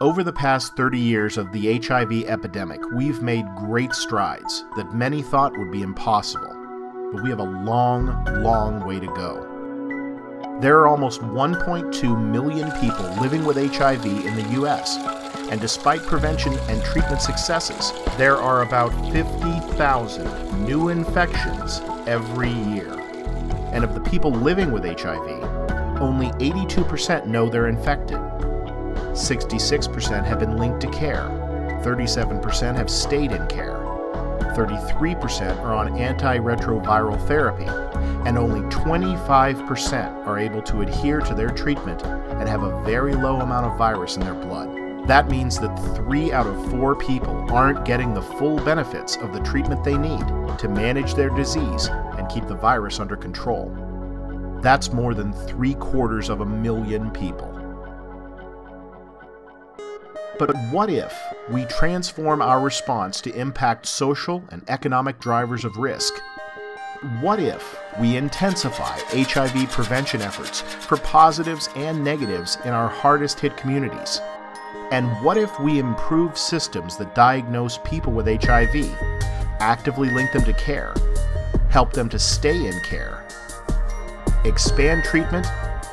Over the past 30 years of the HIV epidemic, we've made great strides that many thought would be impossible. But we have a long, long way to go. There are almost 1.2 million people living with HIV in the US, and despite prevention and treatment successes, there are about 50,000 new infections every year. And of the people living with HIV, only 82% know they're infected. 66% have been linked to care. 37% have stayed in care. 33% are on antiretroviral therapy, and only 25% are able to adhere to their treatment and have a very low amount of virus in their blood. That means that three out of four people aren't getting the full benefits of the treatment they need to manage their disease and keep the virus under control. That's more than three quarters of a million people. But what if we transform our response to impact social and economic drivers of risk? What if we intensify HIV prevention efforts for positives and negatives in our hardest hit communities? And what if we improve systems that diagnose people with HIV, actively link them to care, help them to stay in care, expand treatment,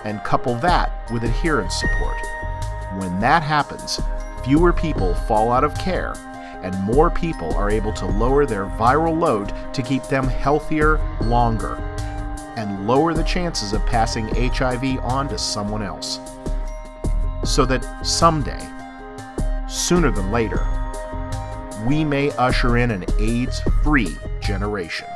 and couple that with adherence support? When that happens, fewer people fall out of care, and more people are able to lower their viral load to keep them healthier longer and lower the chances of passing HIV on to someone else. So that someday, sooner than later, we may usher in an AIDS free generation.